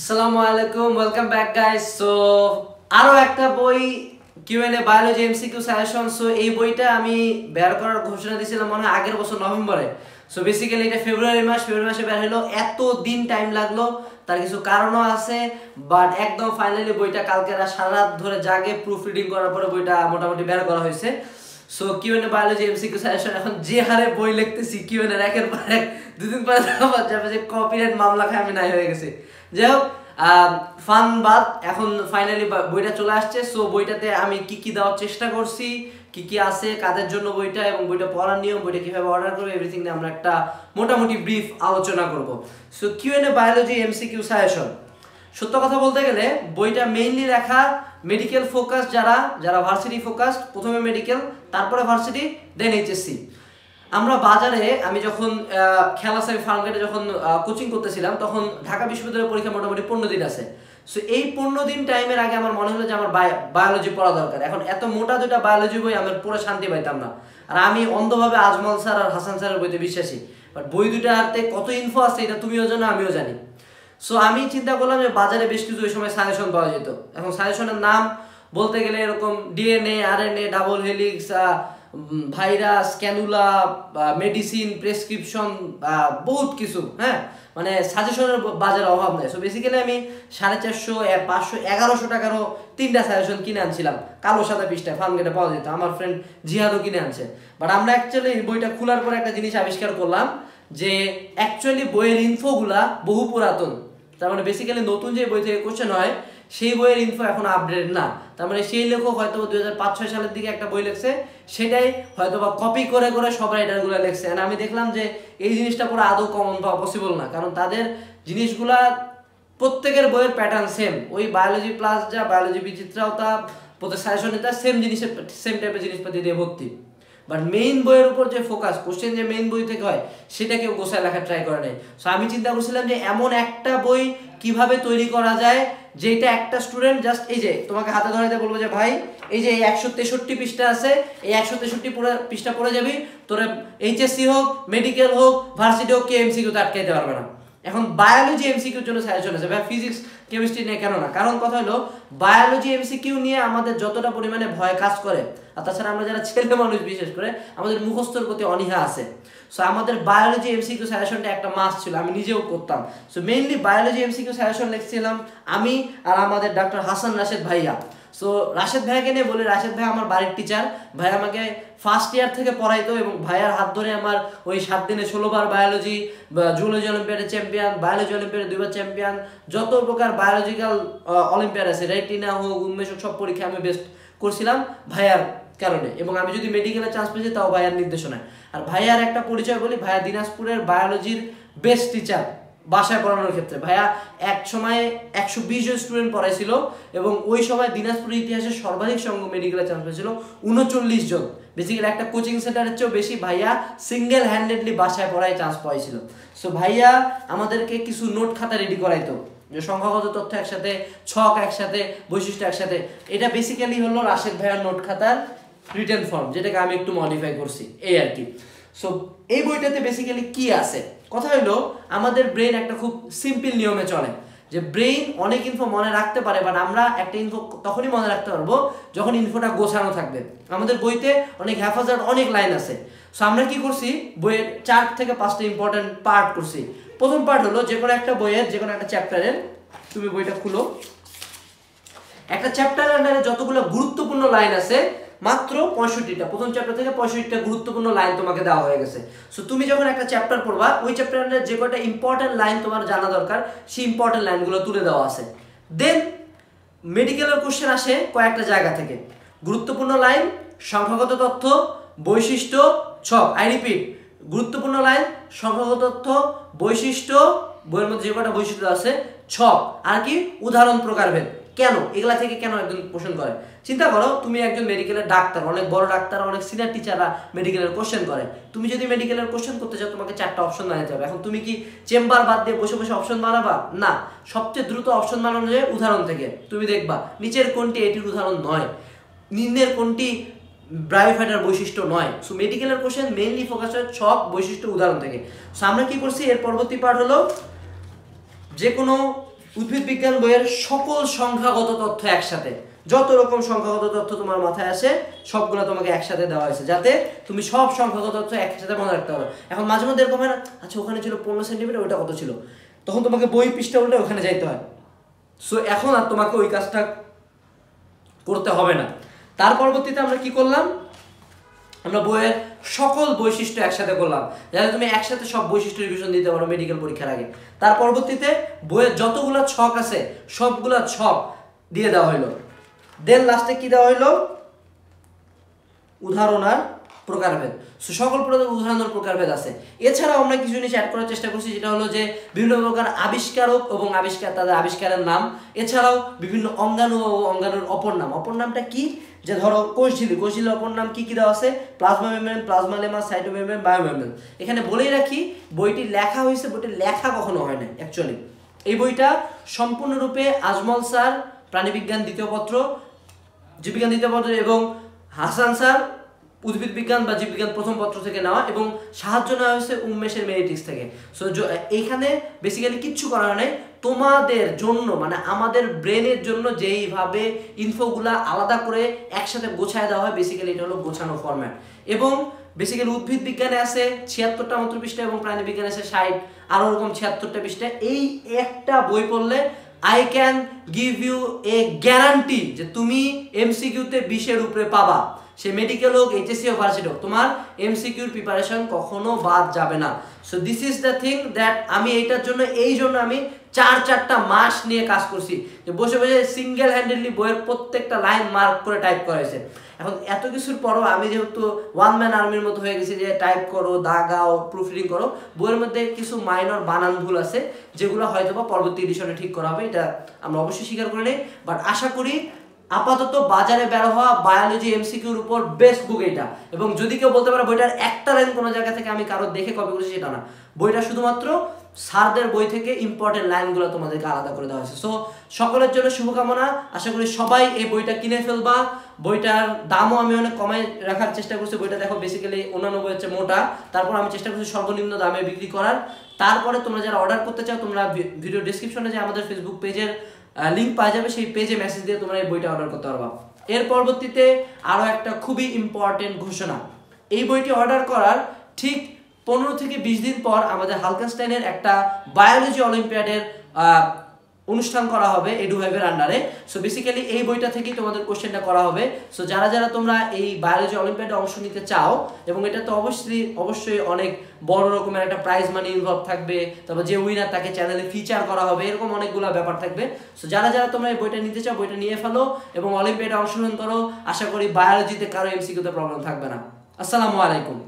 আসসালামু আলাইকুম welcome back guys so আরও একটা বই বায়োলজি এমসিকিউ সাজেশন সো এই বইটা আমি বের করার ঘোষণা দিয়েছিলাম মনে হয় আগের বছর নভেম্বরে। সো বেসিক্যালি এটা ফেব্রুয়ারি মাস ফেব্রুয়ারি মাসে বের হলো। এত দিন টাইম লাগল, তার কিছু কারণও আছে বাট একদম ফাইনালি বইটা কালকে সারা রাত ধরে জাগে প্রুফ রিডিং করার পরে বইটা মোটামুটি বের করা হয়েছে। সো বায়োলজি এমসিকিউ সাজেশন এখন যে হারে বই লিখতেছি কিউএনএ একের পর এক, দুদিন পরে যাবে যে কপিরাইট মামলা খায়, আমি নাই হয়ে গেছে। যাই হোক ফান বাদ, এখন ফাইনালি বইটা চলে আসছে সো বইটাতে আমি কি কি দেওয়ার চেষ্টা করছি, কি কি আছে, কাদের জন্য বইটা এবং বইটা পড়ার নিয়ম, বইটা কীভাবে অর্ডার করব এভরিথিং নিয়ে আমরা একটা মোটামুটি ব্রিফ আলোচনা করব। So QnA biology MCQ suggestion সত্য কথা বলতে গেলে, বইটা মেইনলি লেখা মেডিকেল ফোকাস যারা যারা ভার্সিটি ফোকাস প্রথমে মেডিকেল তারপরে ভার্সিটি দেন এইচএসসি আমরা বাজারে, আমি যখন খেলা সাই ফার্মগেটে যখন কোচিং করতেছিলাম, তখন ঢাকা বিশ্ববিদ্যালয়ের পরীক্ষা মোটামুটি পনেরো দিন আছে। সো এই পনেরো দিন টাইমের আগে আমার মনে হলো যে আমার বায়োলজি পড়া দরকার। এখন এত মোটা দুটা বায়োলজি বই আমার পুরো শান্তি পাইতাম না। আর আমি অন্ধভাবে আজমল স্যার আর হাসান স্যারের বইতে বিশ্বাসী। বাট বই দুটাতে কত ইনফো আছে, এটা তুমিও জানো, আমিও জানি। সো আমি চিন্তা করলাম যে বাজারে বেশ কিছু ওই সময় সাজেশন পাওয়া যেত। এখন সাজেশনের নাম বলতে গেলে এরকম DNA R N A double helix virus, cannula medicine, prescription বহুত কিছু হ্যাঁ? মানে সাজেশনের বাজারে অভাব নেই। সো বেসিক্যালি আমি সাড়ে চারশো পাঁচশো, এগারোশো টাকারও তিনটা সাজেশন কিনে আনছিলাম। কালো সাদা পিসটা ফার্মগেটে পাওয়া যেত। আমার ফ্রেন্ড জিহাদও কিনে আনছে। বাট আমরা অ্যাকচুয়ালি বইটা খোলার পরে একটা জিনিস আবিষ্কার করলাম যে অ্যাকচুয়ালি বইয়ের ইনফোগুলা বহু পুরাতন। তার মানে বেসিক্যালি নতুন যে বই থেকে কোশ্চেন হয় সেই বইয়ের ইনফো এখন আপডেট না। তার মানে সেই লেখক হয়তো দুই হাজার পাঁচ, ছয় সালের দিকে একটা বই লিখছে, সেটাই হয়তো বা কপি করে করে সব রাইটারগুলো লিখছে। আর আমি দেখলাম যে এই জিনিসটা পুরো আদৌ কমন পাওয়া পসিবল না। কারণ তাদের জিনিসগুলা প্রত্যেকের বইয়ের প্যাটার্ন সেম ওই বায়োলজি প্লাস যা বায়োলজি বিচিত্রাও তা প্রত্যেক সাজেশনে তা সেম জিনিসের সেম টাইপের জিনিসপাতি দিয়ে ভর্তি। বাট মেইন বইয়ের উপর যে ফোকাস কোশ্চেন যে মেইন বই থেকে হয় সেটা কেউ গোসায় লেখা ট্রাই করে নাই। সো আমি চিন্তা করছিলাম যে এমন একটা বই কীভাবে তৈরি করা যায়, যেটা একটা স্টুডেন্ট জাস্ট এই যে, তোমাকে হাতে ধরাতে বলব যে, ভাই, এই যে একশো তেষট্টি পৃষ্ঠা আছে, এই একশো তেষট্টি পৃষ্ঠা পড়ে যাবি, তোরা এইচএসসি হোক মেডিকেল হোক ভার্সিটি হোক কে এমসি এমসিকিউ তো আটকাইতে পারবে না। এখন বায়োলজি এমসিকিউর জন্য সাজেশন আছে। ভাই ফিজিক্স কেমিস্ট্রি নিয়ে কেন না? কারণ কথা হলো বায়োলজি এমসিকিউ নিয়ে আমাদের যতটা পরিমাণে ভয় কাজ করে আর তাছাড়া আমরা যারা ছেলে মানুষ, বিশেষ করে, আমাদের মুখস্থর প্রতি অনীহা আছে। সো আমাদের বায়োলজি এমসিকিউ সাজেশনটা একটা মাস ছিল, আমি নিজেও করতাম। So mainly biology MCQ suggestion লিখছিলাম আমি আর আমাদের ডাক্তার হাসান রাশেদ ভাইয়া। সো রাশেদ ভাইয়াকে নিয়ে বলি, রাশেদ ভাই আমার বাড়ির টিচার ভাই আমাকে ফার্স্ট ইয়ার থেকে পড়াইতো এবং ভাইয়ার হাত ধরে আমার ওই সাত দিনে ষোলোবার বায়োলজি জুলজি অলিম্পিয়াডে চ্যাম্পিয়ন বায়োলজি অলিম্পিয়াডে দুইবার চ্যাম্পিয়ন যত প্রকার বায়োলজিক্যাল অলিম্পিয়াড আছে রেটিনা হোক, উন্মেষ হোক, সব পরীক্ষা আমি বেস্ট করছিলাম। ভাইয়ার কারণে। এবং আমি যদি মেডিকেলে চান্স পেয়েছি, তাও ভাইয়ার নির্দেশনায়। আর ভাইয়ার একটা পরিচয় বলি, ভাইয়া দিনাজপুরের বায়োলজির বেস্ট টিচার বাসায় পড়ানোর ক্ষেত্রে। ভাইয়া এক সময় একশো বিশ জন স্টুডেন্ট পড়াইছিল এবং ওই সময় দিনাজপুরের ইতিহাসে সর্বাধিক সংখ্য মেডিকেলে চান্স পেয়েছিল উনচল্লিশ জন। বেসিক্যালি একটা কোচিং সেন্টারের চেয়েও বেশি ভাইয়া সিঙ্গেল হ্যান্ডেডলি বাসায় পড়ায় চান্স পাইছিল। সো ভাইয়া আমাদেরকে কিছু নোট খাতা রেডি করাইতো, যে সংখ্যাগত তথ্য একসাথে, ছক একসাথে, বৈশিষ্ট্য একসাথে। এটা বেসিক্যালি হলো রাশেদ ভাইয়ার নোট খাতার রিটার্ন ফর্ম যেটাকে আমি একটু মডিফাই করছি, এই আর কি। সো এই বইটাতে বেসিক্যালি কি আছে? কথা হলো আমাদের ব্রেন একটা খুব সিম্পল নিয়মে চলে, যে ব্রেইন অনেক ইনফো মনে রাখতে পারে বাট আমরা একটা ইনফো তখনই মনে রাখতে পারব যখন ইনফোটা গোছানো থাকবে। আমাদের বইতে অনেক হ্যাফাজার অনেক লাইন আছে। সো আমরা কি করছি? বইয়ের চার থেকে পাঁচটা ইম্পর্টেন্ট পার্ট করছি। প্রথম পার্ট হলো যে কোনো একটা বইয়ের, যে কোনো একটা চ্যাপ্টারের তুমি বইটা খুলো। একটা চ্যাপ্টারের যতগুলো গুরুত্বপূর্ণ লাইন আছে মাত্র পঁয়ষট্টিটা। প্রথম চ্যাপ্টার থেকে পঁয়ষট্টিটা গুরুত্বপূর্ণ লাইন তোমাকে দেওয়া হয়ে গেছে। সো তুমি যখন একটা চ্যাপ্টার পড়বা, ওই চ্যাপ্টারের যে কটা ইম্পর্টেন্ট লাইন তোমার জানা দরকার, সেই ইম্পর্টেন্ট লাইনগুলো তুলে দেওয়া আছে। দেন মেডিকেলের কোশ্চেন আসে কয়েকটা জায়গা থেকে। গুরুত্বপূর্ণ লাইন সংখ্যাগত তথ্য, বৈশিষ্ট্য, ছক আই রিপিট গুরুত্বপূর্ণ লাইন সংখ্যাগত তথ্য, বৈশিষ্ট্য, বইয়ের মধ্যে যে কটা বৈশিষ্ট্য আছে, ছক, আর কি উদাহরণ প্রকারভেদ। কেন? এগুলা থেকে কেন একজন কোশ্চেন করে? চিন্তা করো, তুমি একজন মেডিকেলের ডাক্তার, অনেক বড় ডাক্তার, অনেক সিনিয়র টিচাররা মেডিকেলের কোশ্চেন করে। তুমি যদি মেডিকেলের কোশ্চেন করতে চাও, তোমাকে চারটা অপশন বানাতে হবে। এখন তুমি কি চেম্বার বাদ দিয়ে বসে বসে অপশন বানাবা? না। সবচেয়ে দ্রুত অপশন বানানো যায় উদাহরণ থেকে। তুমি দেখবা, নিচের কোনটি এটির উদাহরণ নয়। নিম্নের কোনটি ব্রায়োফাইটার বৈশিষ্ট্য নয়। সো মেডিকেলের কোশ্চেন মেইনলি ফোকাস হয় ছক বৈশিষ্ট্য উদাহরণ থেকে। সো আমরা কি করছি? এর পরবর্তী পার্ট হলো যে কোনো উদ্ভিদ বিজ্ঞান বইয়ের সকল সংখ্যাগত তথ্য একসাথে। যত রকম সংখ্যাগত তথ্য তোমার মাথায় আসে, সবগুলো তোমাকে একসাথে দেওয়া হয়েছে, যাতে তুমি সব সংখ্যাগত তথ্য একসাথে মনে রাখতে পারো। এখন মাঝে মধ্যে এরকম হয় না আচ্ছা ওখানে ছিল পনেরো সেন্টিমিটার, ওটা কত ছিল? তখন তোমাকে বই পৃষ্ঠা উল্টে ওখানে যাইতে হয়। সো এখন আর তোমাকে ওই কাজটা করতে হবে না। তার পরবর্তীতে আমরা কি করলাম? আমরা বইয়ের সকল বৈশিষ্ট্য একসাথে করলাম। যাতে তুমি একসাথে সব বৈশিষ্ট্য রিভিশন দিতে পারো মেডিকেল পরীক্ষার আগে। তার পরবর্তীতে বইয়ের যতগুলো ছক আছে, সবগুলা ছক দিয়ে দেওয়া হইল। দেন লাস্টে কি দেওয়া হইল? উদাহরণ আর প্রকারভেদ সকল প্রকার উদাহরণ প্রকারভেদ আছে। এছাড়াও আমরা কিছু জিনিস অ্যাড করার চেষ্টা করছি যেটা হলো যে বিভিন্ন প্রকার আবিষ্কারক এবং আবিষ্কার, তাদের আবিষ্কারের নাম। এছাড়াও বিভিন্ন অঙ্গাণু ও অঙ্গাণুর অপর নাম। অপর নামটা কি? যে ধরো কোষঝিলি কোষঝিলির অপর নাম কি কি দেওয়া আছে? Plasma membrane, plasmalemma cytomembrane, biomembrane. এখানে বলেই রাখি, বইটি লেখা হয়েছে, বইটি লেখা কখনো হয় না অ্যাকচুয়ালি এই বইটা সম্পূর্ণরূপে আজমল স্যার, প্রাণীবিজ্ঞান দ্বিতীয় পত্র, জীববিজ্ঞান দ্বিতীয় পত্র এবং হাসান স্যার উদ্ভিদ বিজ্ঞান বা জীববিজ্ঞান প্রথম পত্র থেকে নেওয়া এবং সাহায্য নেওয়া হয়েছে উন্মেষের মেরিটিক্স থেকে। সো এইখানে বেসিক্যালি কিচ্ছু করা নেই। তোমাদের জন্য মানে আমাদের ব্রেনের জন্য যেইভাবে ইনফোগুলা আলাদা করে একসাথে গোছায় দেওয়া হয় বেসিক্যালি এটা হলো গোছানো ফরম্যাট এবং বেসিক্যালি উদ্ভিদ বিজ্ঞানে আছে ছিয়াত্তরটা মাত্র পৃষ্ঠা এবং প্রাণী বিজ্ঞানে আছে ষাট, আরও ওরকম ছিয়াত্তরটা পৃষ্ঠা এই একটা বই পড়লে I can give you a guarantee যে তুমি এমসিকিউতে বিশের উপরে পাবা। সে মেডিকেল হোক এইচএসসি হোক ভার্সিটি হোক, তোমার এমসিকিউর প্রিপারেশন কখনো বাদ যাবে না। So this is the thing that আমি এইটার জন্য, এই জন্য আমি চার, চারটা মাস নিয়ে কাজ করছি। যে বসে বসে সিঙ্গেল হ্যান্ডেডলি বইয়ের প্রত্যেকটা লাইন মার্ক করে টাইপ করা হয়েছে। এখন এত কিছুর পরও আমি যেহেতু ওয়ান ম্যান আর্মির মতো হয়ে গেছি যে টাইপ করো, দাগাও প্রুফ রিডিং করো, বইয়ের মধ্যে কিছু মাইনর বানান ভুল আছে, যেগুলো হয়তো বা পরবর্তী এডিশনে ঠিক করা হবে, এটা আমরা অবশ্যই স্বীকার করে নিই। বাট আশা করি আপাতত বাজারে বের হওয়া বায়োলজি এমসিকিউর উপর বেস্ট বুক এটা। এবং যদি কেউ বলতে পারে বইটার একটা লাইন কোনো জায়গা থেকে আমি কারও দেখে কপি করেছি সেটা না। বইটা শুধুমাত্র স্যারদের বই থেকে ইম্পর্টেন্ট লাইনগুলো তোমাদেরকে আলাদা করে দেওয়া হয়েছে। সো সকলের জন্য শুভকামনা। আশা করি সবাই এই বইটা কিনে ফেলবা। বইটার দামও আমি অনেক কমায় রাখার চেষ্টা করছি। বইটা দেখো বেসিক্যালি অন্যান্য বই হচ্ছে মোটা। তারপর আমি চেষ্টা করছি সর্বনিম্ন দামে বিক্রি করার। তারপরে তোমরা যারা অর্ডার করতে চাও, তোমরা ভিডিও ডিসক্রিপশনে যে আমাদের ফেসবুক পেজের লিঙ্ক পাওয়া যাবে, সেই পেজে মেসেজ দিয়ে তোমরা এই বইটা অর্ডার করতে পারবা। এর পরবর্তীতে আরও একটা খুবই ইম্পর্টেন্ট ঘোষণা। এই বইটি অর্ডার করার ঠিক পনেরো থেকে বিশ দিন পর আমাদের হালকাস্টাইনের একটা বায়োলজি অলিম্পিয়াডের অনুষ্ঠান করা হবে এডু ভাইভের আন্ডারে সো বেসিক্যালি এই বইটা থেকেই তোমাদের কোশ্চেনটা করা হবে। সো যারা যারা তোমরা এই বায়োলজি অলিম্পিয়াডে অংশ নিতে চাও, এবং এটা তো অবশ্যই অবশ্যই অনেক বড় রকমের একটা প্রাইজ মানি ইনভলভ থাকবে, তারপর যে উইনার তাকে চ্যানেলে ফিচার করা হবে, এরকম অনেকগুলো ব্যাপার থাকবে। সো যারা যারা তোমরা এই বইটা নিতে চাও, বইটা নিয়ে ফেলো, এবং অলিম্পিয়াডে অংশগ্রহণ করো, আশা করি বায়োলজিতে কারও এমসিকিউতে প্রবলেম থাকবে না। আসসালামু আলাইকুম।